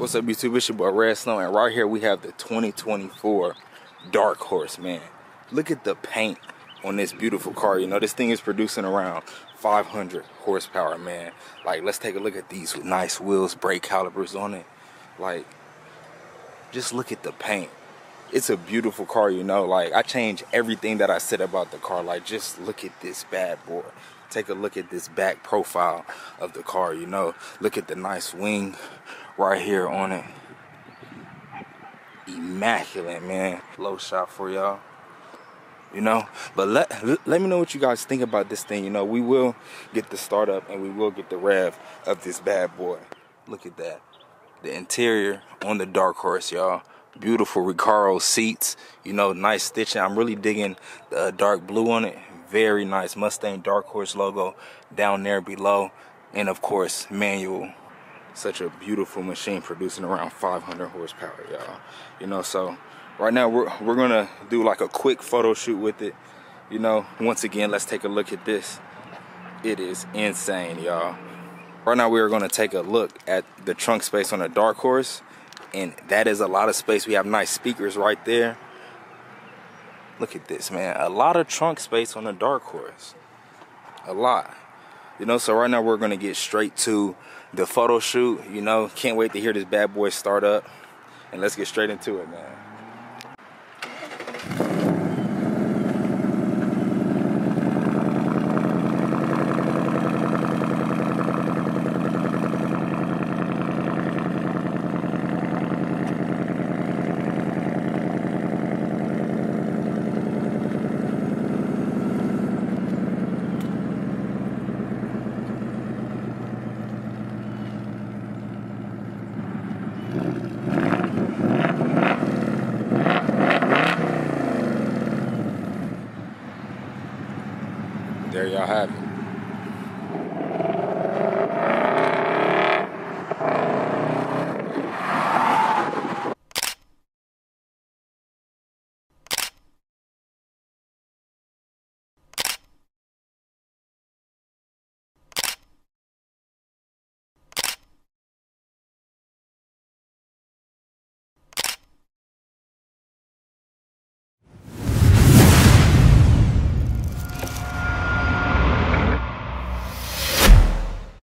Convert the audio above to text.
What's up, YouTube? It's your boy Red Snow, and right here we have the 2024 Dark Horse, man. Look at the paint on this beautiful car. You know, this thing is producing around 500 horsepower, man. Like, let's take a look at these nice wheels, brake calipers on it. Like, just look at the paint. It's a beautiful car, you know. Like, I changed everything that I said about the car. Like, just look at this bad boy. Take a look at this back profile of the car, you know. Look at the nice wing right here on it. Immaculate, man. Low shot for y'all. You know, but let let me know what you guys think about this thing. You know, we will get the startup and we will get the rev of this bad boy. Look at that. The interior on the dark horse, y'all. Beautiful Recaro seats. You know, nice stitching. I'm really digging the dark blue on it. Very nice Mustang Dark Horse logo down there below. And of course, manual. Such a beautiful machine producing around 500 horsepower y'all. You know so right now we're, we're gonna do like a quick photo shoot with it. You know once again let's take a look at this. It is insane y'all. Right now we are to take a look at the trunk space on a dark horse. And that is a lot of space. We have nice speakers right there look at this man a lot of trunk space on a dark horse a lot you know, so right now we're gonna get straight to the photo shoot. You know, can't wait to hear this bad boy start up. And let's get straight into it, man. There y'all have it.